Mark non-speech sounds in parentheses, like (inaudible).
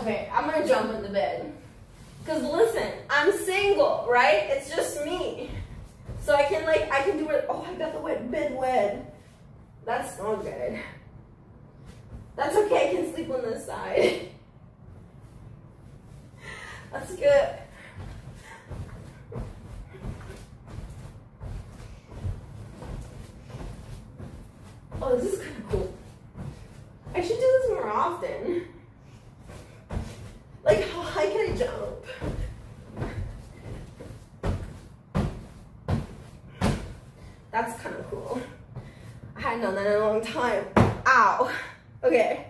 Okay, I'm gonna jump in the bed. Cause listen, I'm single, right? It's just me. So I can like, I can do it. Oh, I got the wet bed wet. That's not good. That's okay, I can sleep on this side. (laughs) That's good. Oh, this is kind of cool. I should do this more often. That's kind of cool. I hadn't done that in a long time. Ow. Okay.